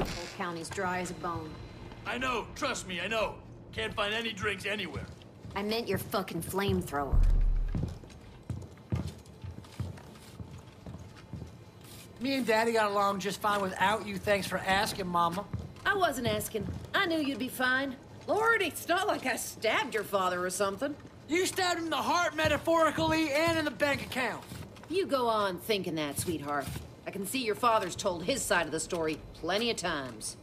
Whole county's dry as a bone. I know, trust me, I know. Can't find any drinks anywhere. I meant your fucking flamethrower. Me and Daddy got along just fine without you, thanks for asking, Mama. I wasn't asking. I knew you'd be fine. Lord, it's not like I stabbed your father or something. You stabbed him in the heart metaphorically and in the bank account. You go on thinking that, sweetheart. I can see your father's told his side of the story plenty of times.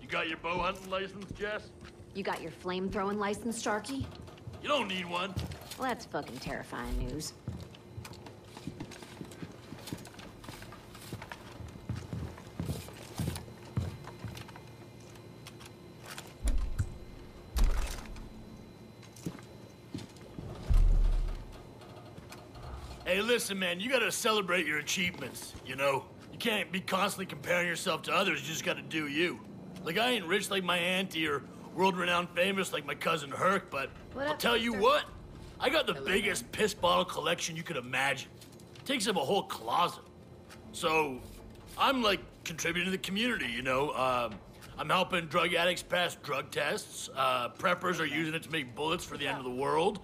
You got your bow hunting license, Jess? You got your flamethrowing license, Sharky? You don't need one. Well, that's fucking terrifying news. Hey, listen, man, you gotta celebrate your achievements, you know? You can't be constantly comparing yourself to others, you just gotta do you. Like, I ain't rich like my auntie or world-renowned famous like my cousin Hurk, but What I'll up, tell you what, I got the biggest piss bottle collection you could imagine. It Takes up a whole closet. So, I'm like contributing to the community, you know? Um, I'm helping drug addicts pass drug tests. Uh, preppers are using it to make bullets for the end of the world.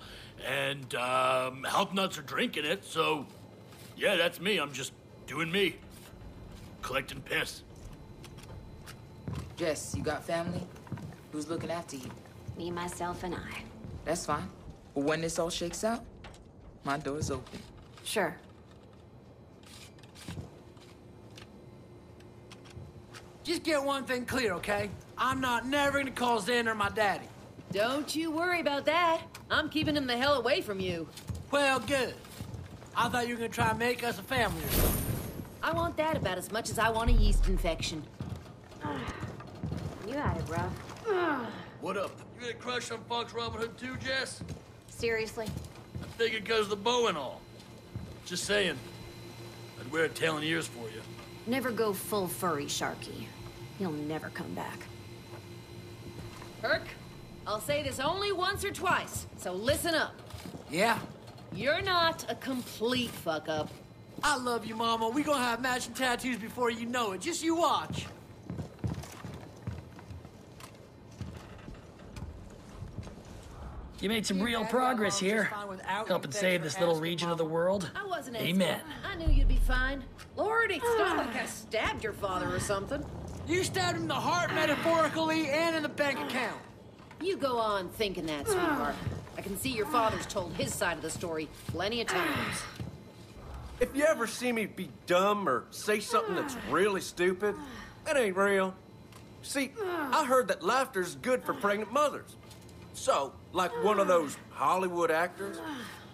And um, health nuts are drinking it. So, yeah, that's me. I'm just doing me. Collecting piss. Jess, you got family? Who's looking after you? Me, myself, and I. That's fine. But when this all shakes out, my door's open. Sure. Just get one thing clear, okay? I'm not never gonna call Xander my daddy. Don't you worry about that. I'm keeping him the hell away from you. Well, good. I thought you were gonna try and make us a family or something. I want that about as much as I want a yeast infection. You had it rough. What up? You got a crush on Fox Robin Hood too, Jess? Seriously? I figured because of the bow and all. Just saying. I'd wear a tail and ears for you. Never go full furry, Sharky. He'll never come back. Hurk, I'll say this only once or twice, so listen up. Yeah? You're not a complete fuck up. I love you, Mama. We gonna have matching tattoos before you know it. Just you watch. You made some real progress here. Helping save this little region of the world. I wasn't asking. Amen. I knew you'd be fine. Lord, it's not like I stabbed your father or something. You stabbed him in the heart metaphorically and in the bank account. You go on thinking that, sweetheart. I can see your father's told his side of the story plenty of times. If you ever see me be dumb or say something that's really stupid, it ain't real. See, I heard that laughter's good for pregnant mothers. So, like one of those Hollywood actors,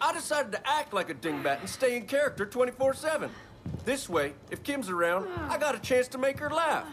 I decided to act like a dingbat and stay in character 24 7. This way, if Kim's around, I got a chance to make her laugh.